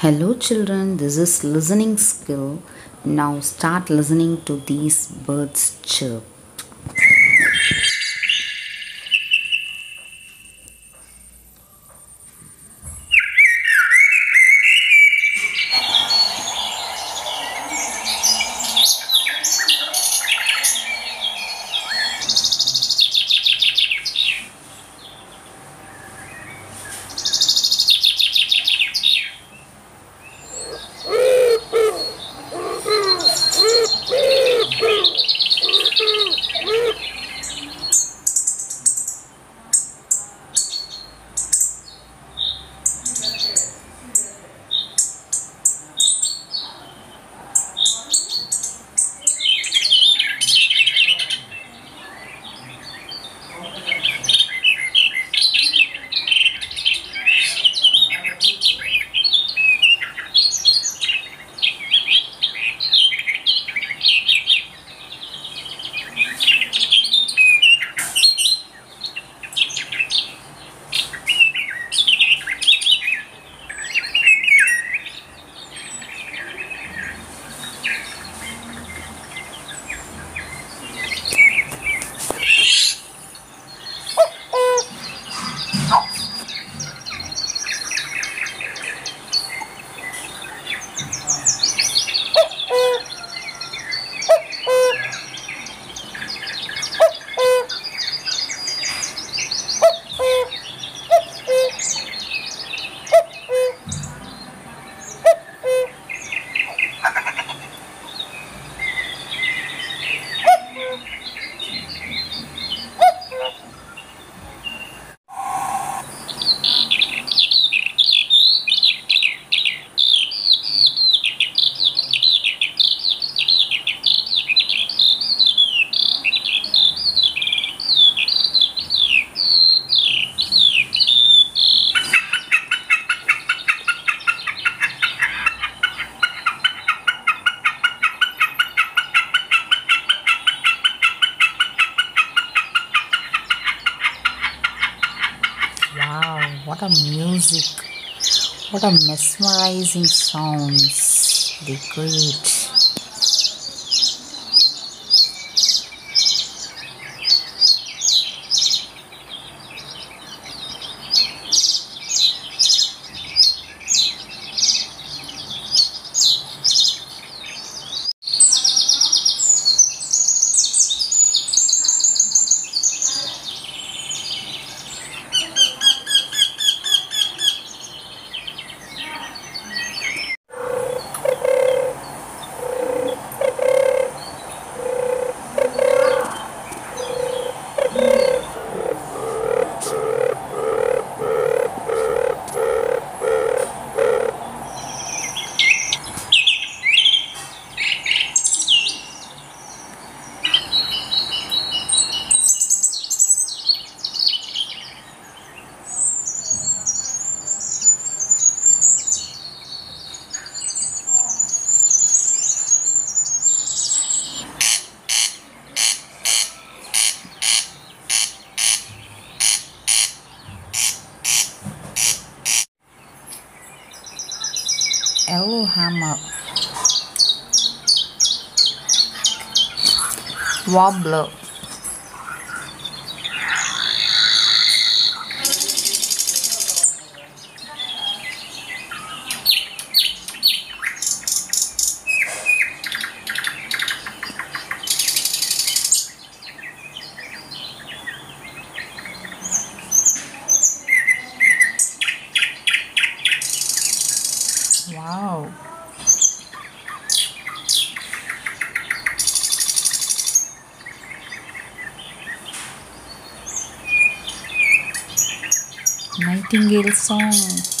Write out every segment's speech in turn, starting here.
Hello, children, this is listening skill. Now start listening to these birds chirp. What a music! What a mesmerizing sounds they create. Hammer. Warbler. Nightingale song.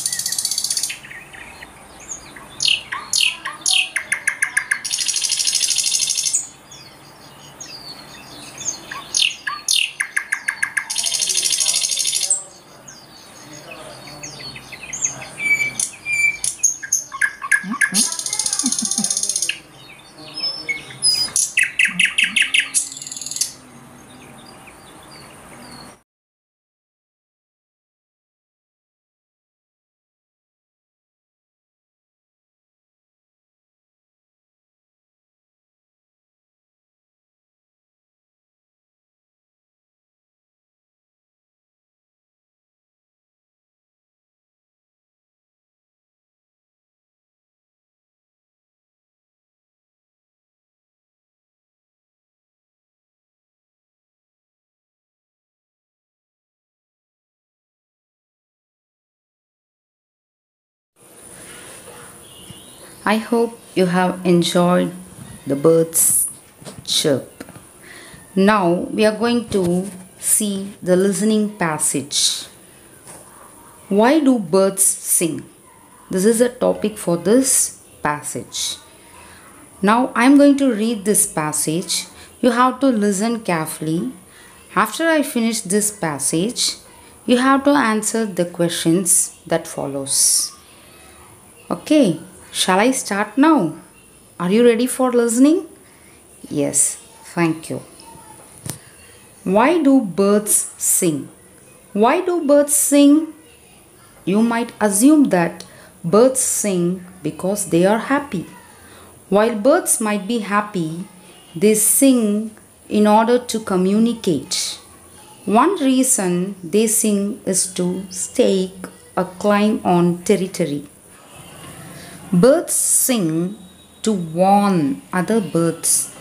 I hope you have enjoyed the birds chirp. Now we are going to see the listening passage. Why do birds sing? This is a topic for this passage. Now I am going to read this passage. You have to listen carefully. After I finish this passage, you have to answer the questions that follows. Okay, shall I start now? Are you ready for listening? Yes, thank you. Why do birds sing? Why do birds sing? You might assume that birds sing because they are happy. While birds might be happy, they sing in order to communicate. One reason they sing is to stake a claim on territory. Birds sing to warn other birds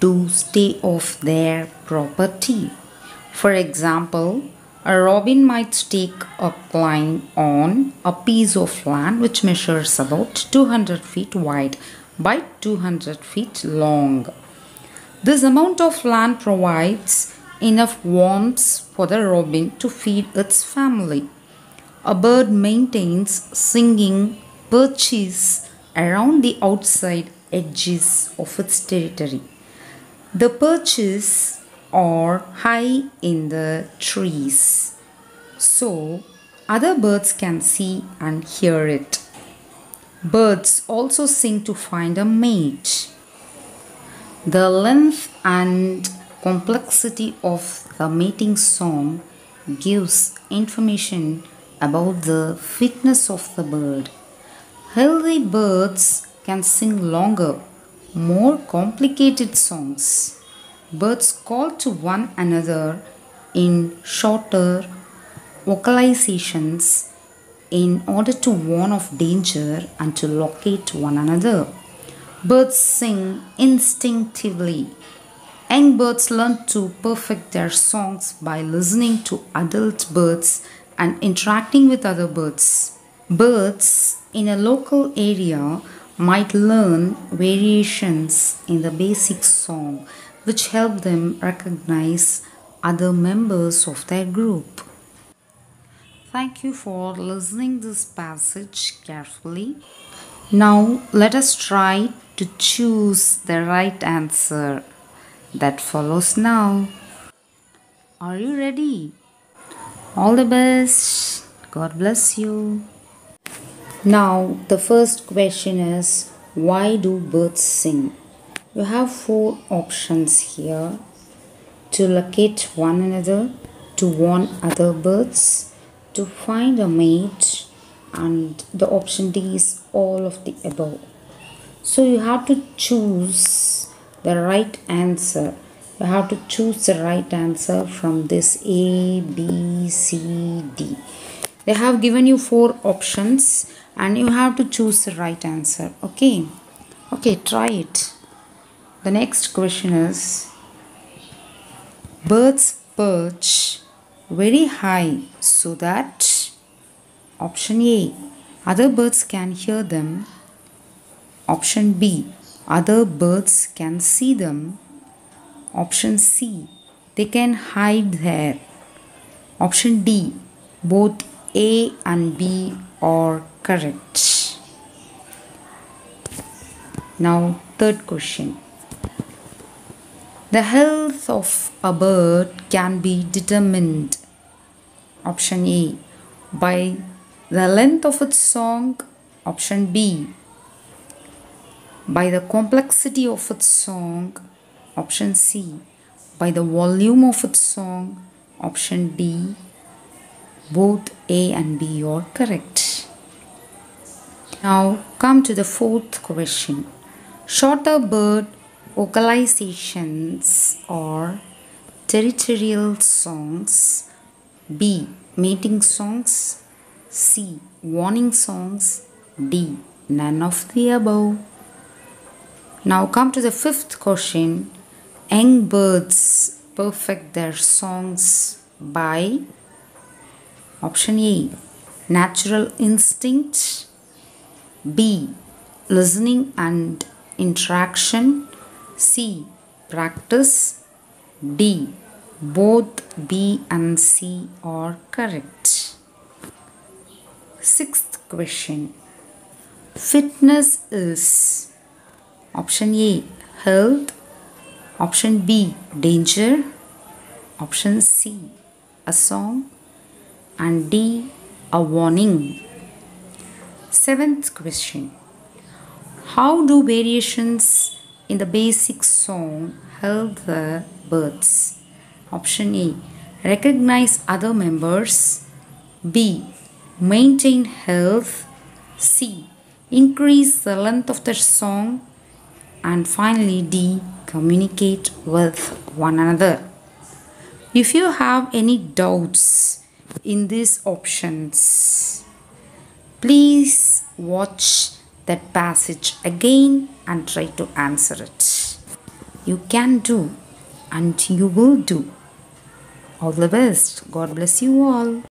to stay off their property. For example, a robin might stake a claim on a piece of land which measures about 200 feet wide by 200 feet long. This amount of land provides enough warmth for the robin to feed its family. A bird maintains singing perches around the outside edges of its territory. The perches are high in the trees, so other birds can see and hear it. Birds also sing to find a mate. The length and complexity of the mating song gives information about the fitness of the bird. Healthy birds can sing longer more complicated songs. Birds call to one another in shorter vocalizations in order to warn of danger and to locate one another. Birds sing instinctively. Young birds learn to perfect their songs by listening to adult birds and interacting with other birds. Birds in a local area might learn variations in the basic song which help them recognize other members of their group. Thank you for listening this passage carefully. Now let us try to choose the right answer that follows now. Are you ready? All the best. God bless you. Now, the first question is why do birds sing? You have four options here to locate one another, to warn other birds, to find a mate, and the option D is all of the above. So, you have to choose the right answer. You have to choose the right answer from this A, B, C, D. They have given you four options and you have to choose the right answer okay? Okay try it. The next question is birds perch very high so that option A other birds can hear them. Option B other birds can see them. Option C they can hide there. Option D both A and B are correct. Now, third question. The health of a bird can be determined. Option A by the length of its song. Option B by the complexity of its song. Option C by the volume of its song. Option D both A and B are correct. Now come to the fourth question. Shorter bird vocalizations or territorial songs. B. Mating songs. C. Warning songs. D. None of the above. Now come to the fifth question. Young birds perfect their songs by option A. Natural instinct B. listening and interaction. C. Practice. D. Both B and C are correct. Sixth question. Fitness is option A. Health. Option B. Danger. Option C. A song. And D. A warning. Seventh question. How do variations in the basic song help the birds? Option A. Recognize other members. B. Maintain health. C. Increase the length of the song. And finally D. Communicate with one another. If you have any doubts in these options, please watch that passage again and try to answer it. You can do and you will do. All the best. God bless you all.